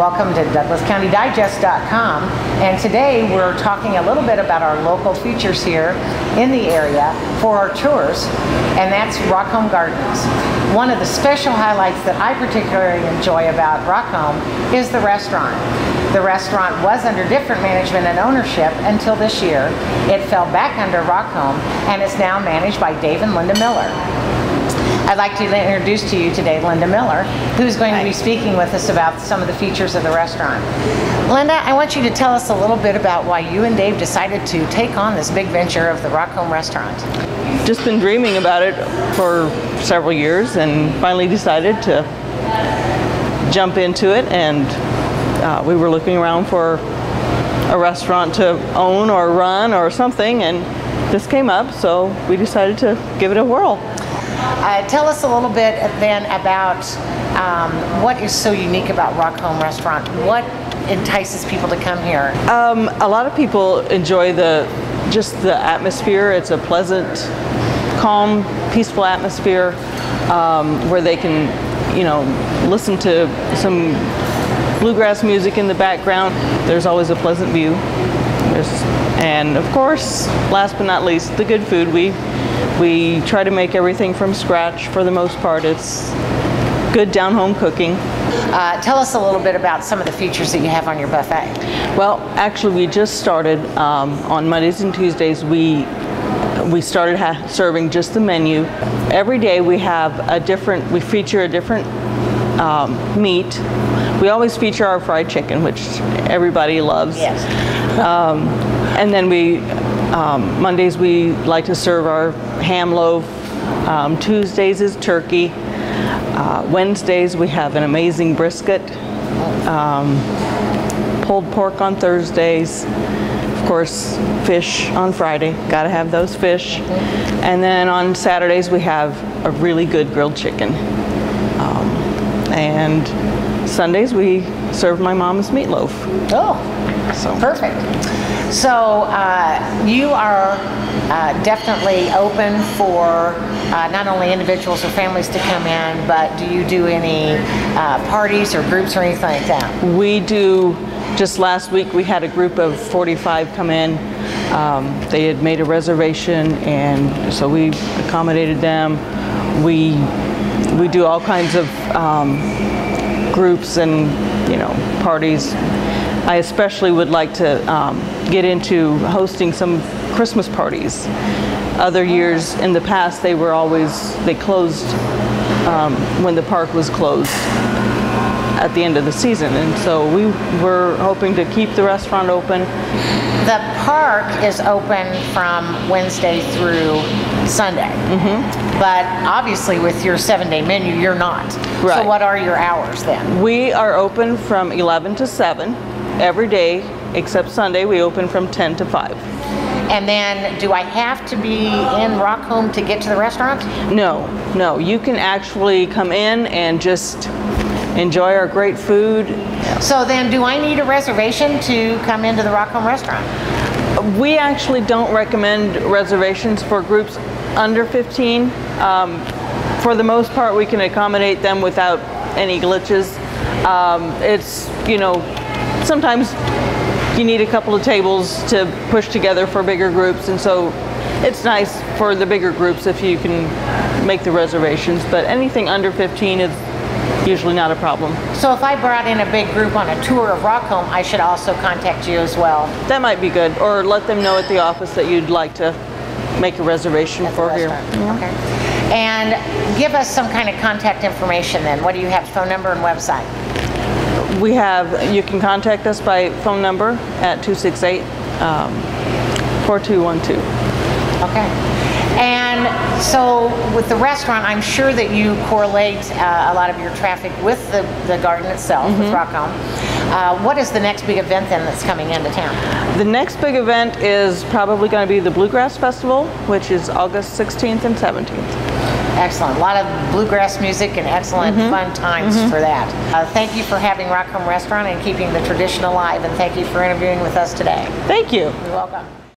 Welcome to DouglasCountyDigest.com. And today we're talking a little bit about our local features here in the area for our tours, and that's Rockome Gardens. One of the special highlights that I particularly enjoy about Rockome is the restaurant. The restaurant was under different management and ownership until this year. It fell back under Rockome and is now managed by Dave and Linda Miller. I'd like to introduce to you today Linda Miller, who's going to be speaking with us about some of the features of the restaurant. Linda, I want you to tell us a little bit about why you and Dave decided to take on this big venture of the Rockome restaurant. Just been dreaming about it for several years and finally decided to jump into it and uh, we were looking around for a restaurant to own or run or something, and this came up, so we decided to give it a whirl. Uh, tell us a little bit then about um, what is so unique about Rockome Restaurant. What entices people to come here? Um, a lot of people enjoy the just the atmosphere. It's a pleasant, calm, peaceful atmosphere um, where they can, you know, listen to some bluegrass music in the background. There's always a pleasant view. And of course, last but not least, the good food. We we try to make everything from scratch for the most part. It's good down home cooking. Uh, tell us a little bit about some of the features that you have on your buffet. Well, actually, we just started um, on Mondays and Tuesdays. We we started serving just the menu. Every day we have a different. We feature a different um, meat. We always feature our fried chicken, which everybody loves. Yes. Um, and then we, um, Mondays we like to serve our ham loaf. Um, Tuesdays is turkey. Uh, Wednesdays we have an amazing brisket. Um, pulled pork on Thursdays. Of course, fish on Friday. Got to have those fish. And then on Saturdays we have a really good grilled chicken. Um, and Sundays we serve my mom's meatloaf. Oh, so perfect. So uh, you are uh, definitely open for uh, not only individuals or families to come in, but do you do any uh, parties or groups or anything like that? We do. Just last week we had a group of 45 come in. Um, they had made a reservation, and so we accommodated them. We we do all kinds of um, groups and you know parties. I especially would like to um, get into hosting some Christmas parties. Other years in the past, they were always they closed um, when the park was closed at the end of the season, and so we were hoping to keep the restaurant open. The park is open from Wednesday through Sunday. Mm-hmm. But obviously, with your seven day menu, you're not. Right. So, what are your hours then? We are open from 11 to 7 every day, except Sunday, we open from 10 to 5. And then, do I have to be in Rockome to get to the restaurant? No, no. You can actually come in and just enjoy our great food. So then, do I need a reservation to come into the Rockome restaurant? We actually don't recommend reservations for groups under 15. Um, for the most part, we can accommodate them without any glitches. Um, it's, you know, sometimes you need a couple of tables to push together for bigger groups, and so it's nice for the bigger groups if you can make the reservations. But anything under 15 is usually not a problem. So if I brought in a big group on a tour of Rockome, I should also contact you as well. That might be good, or let them know at the office that you'd like to make a reservation at for here. Yeah. Okay. And give us some kind of contact information then. What do you have, phone number and website? We have, you can contact us by phone number at 268 um, 4212. Okay. And so with the restaurant, I'm sure that you correlate uh, a lot of your traffic with the, the garden itself, mm-hmm. with Rockome. Uh, what is the next big event then that's coming into town? The next big event is probably going to be the Bluegrass Festival, which is August 16th and 17th. Excellent. A lot of bluegrass music and excellent mm-hmm. fun times mm-hmm. for that. Uh, thank you for having Rockome Restaurant and keeping the tradition alive, and thank you for interviewing with us today. Thank you. You're welcome.